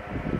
you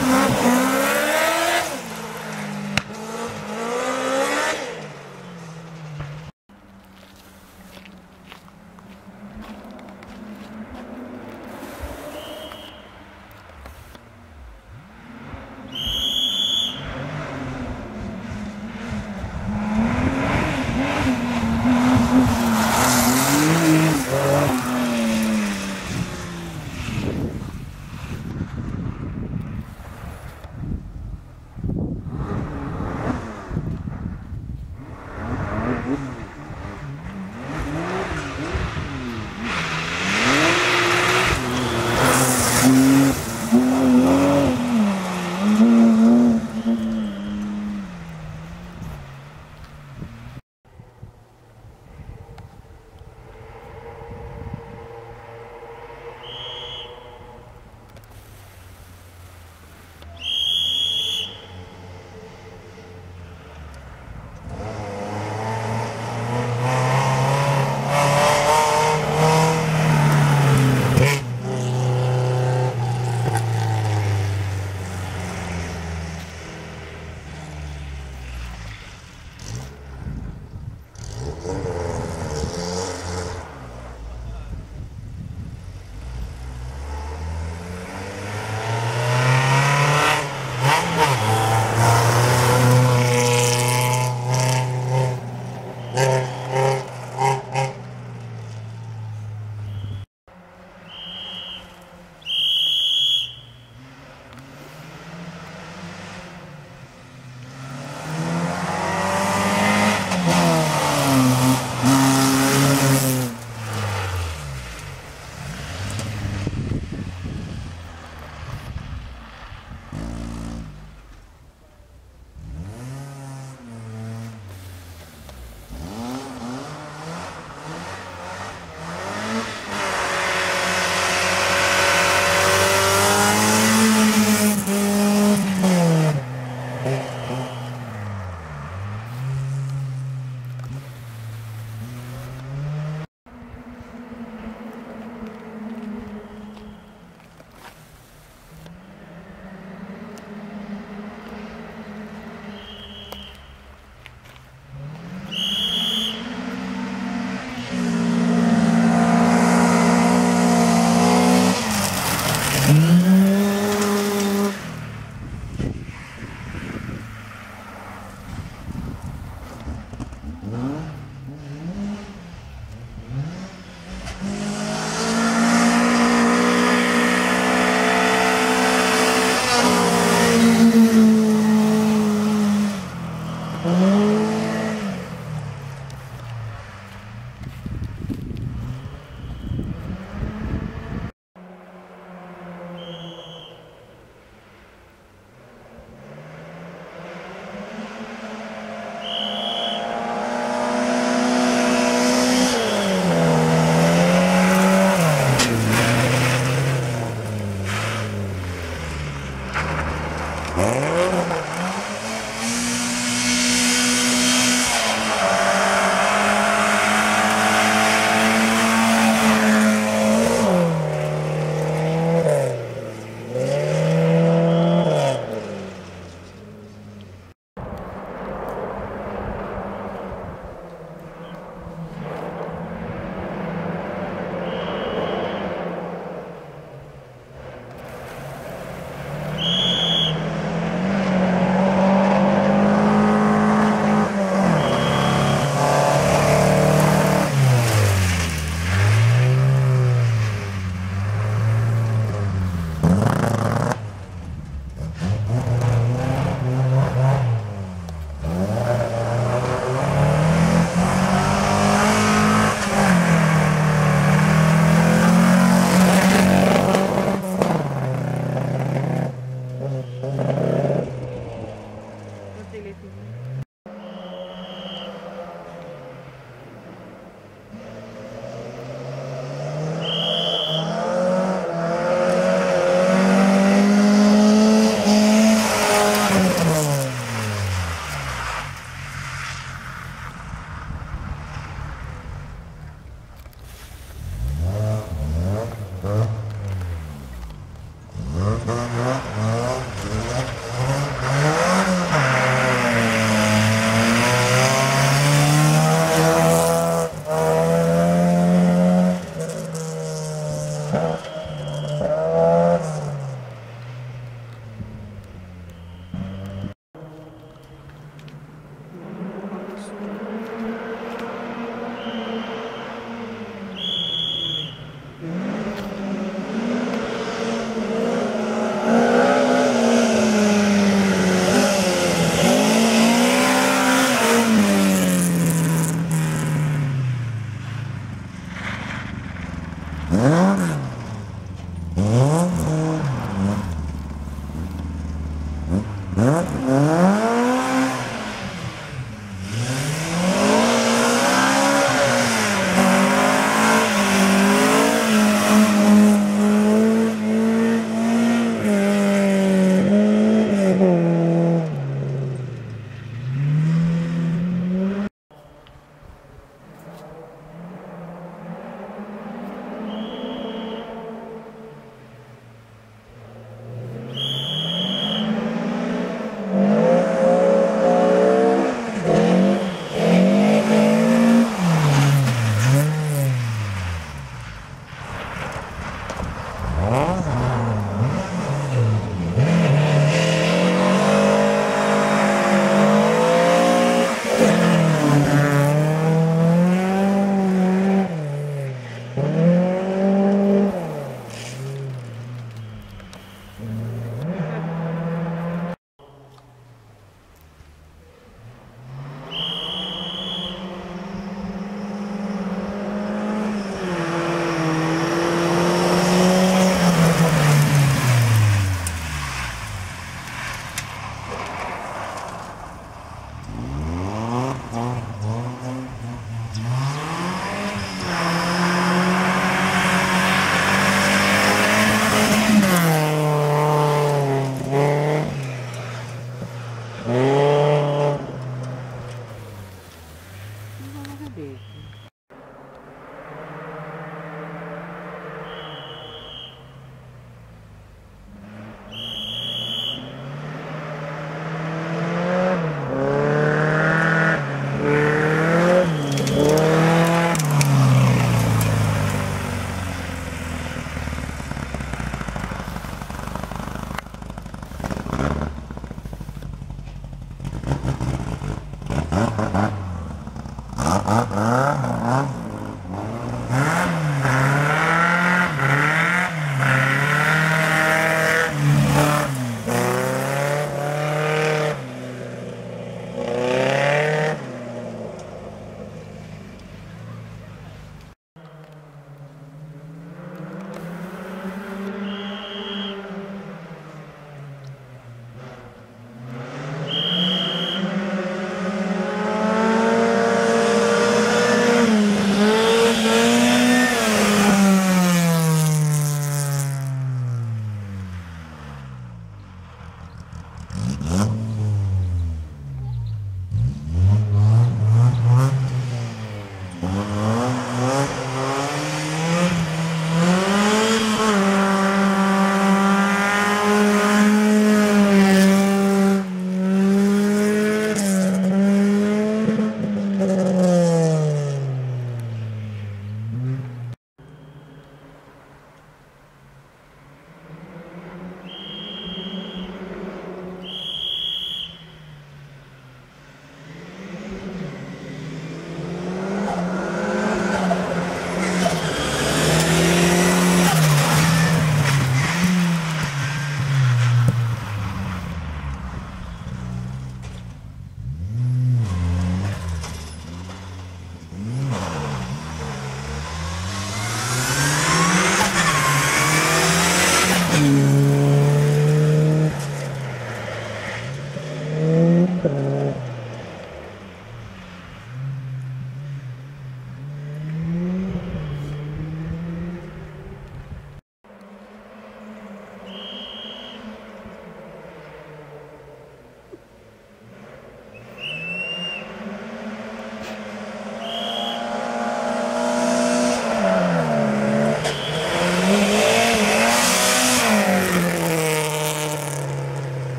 Música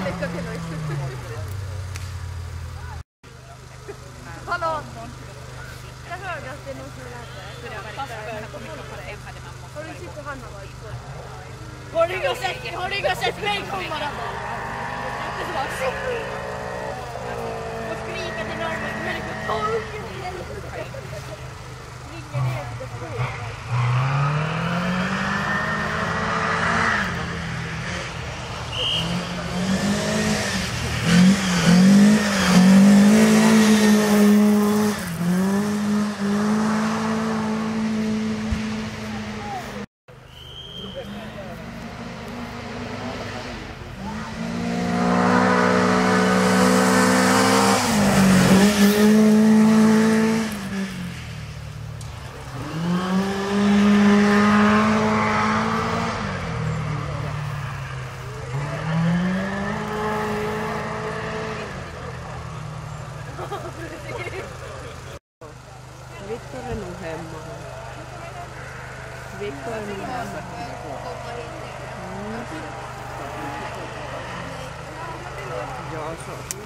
か手の人 Viktor är nog hemma. Viktor är nog hemma. Mm. Ja.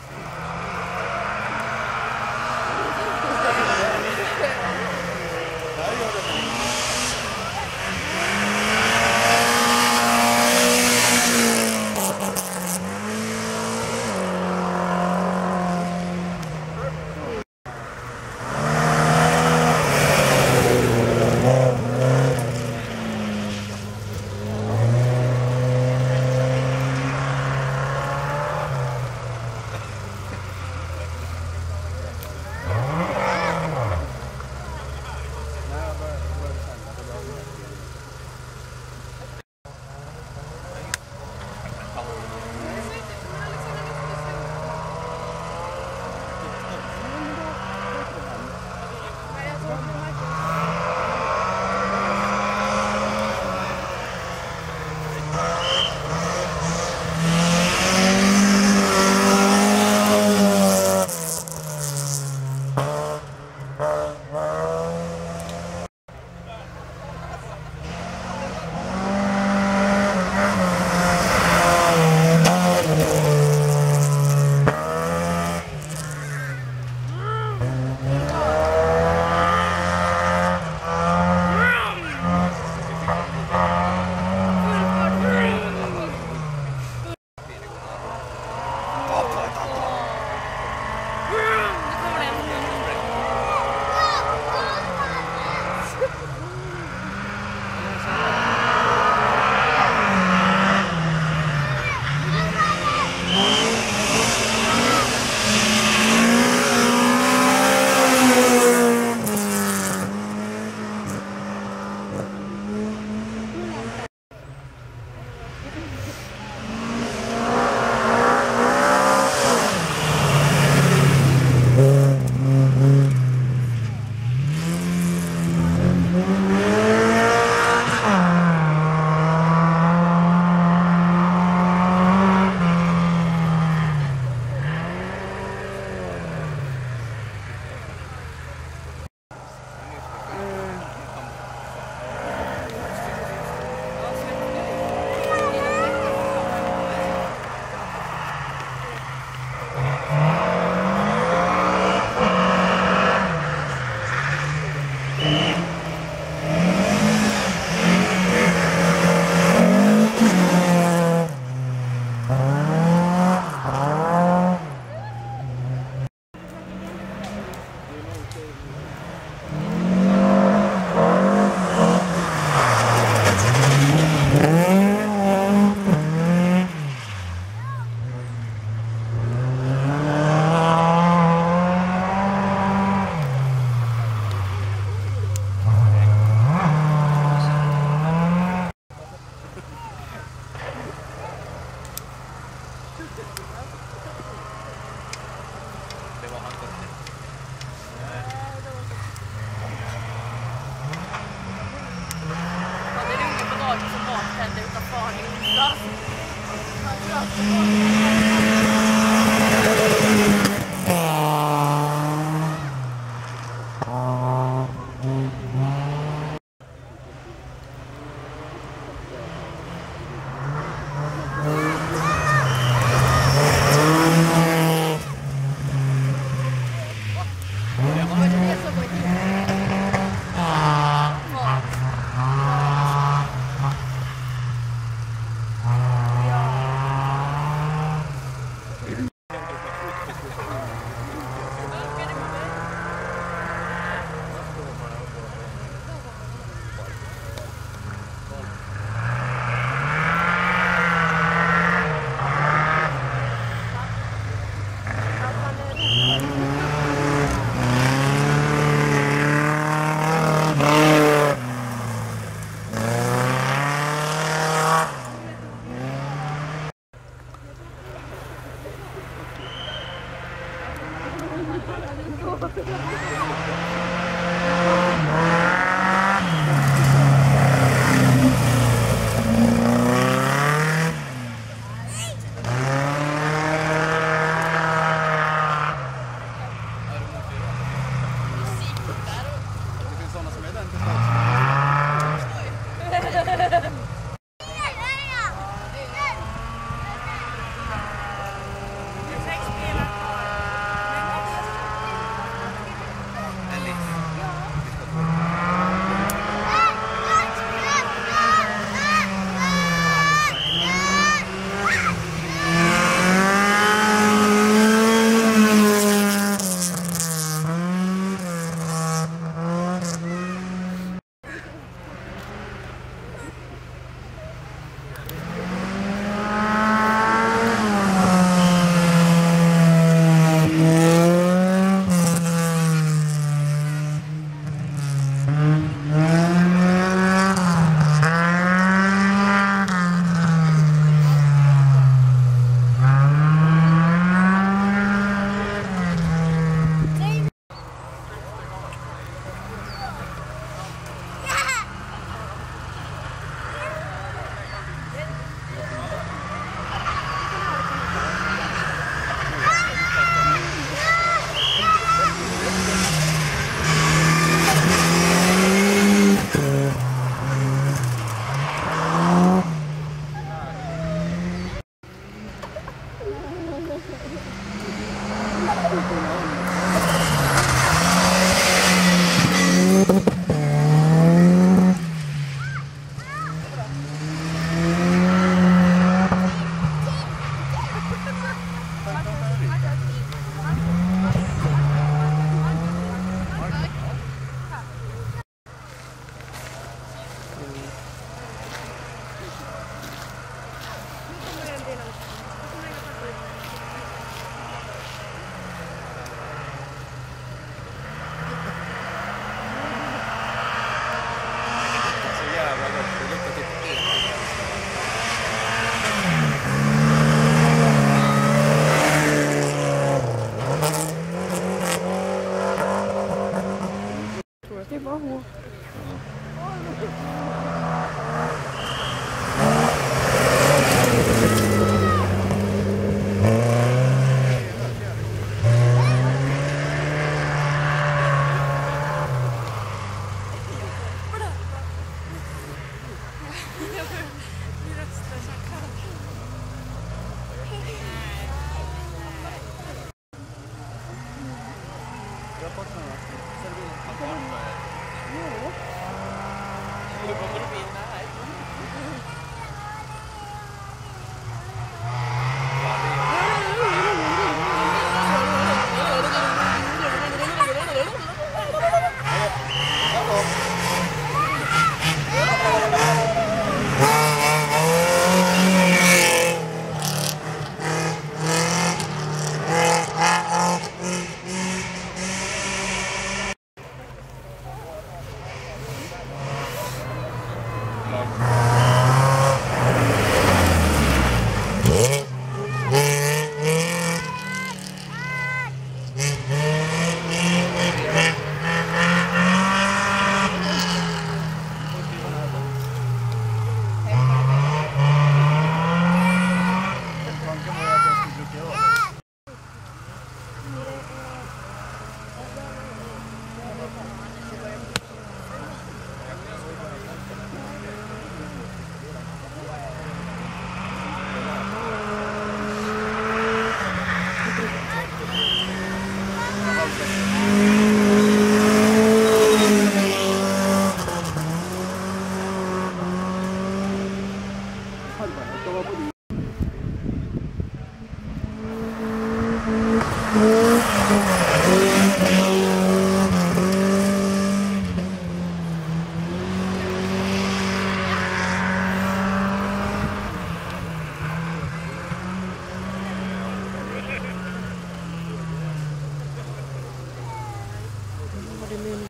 and then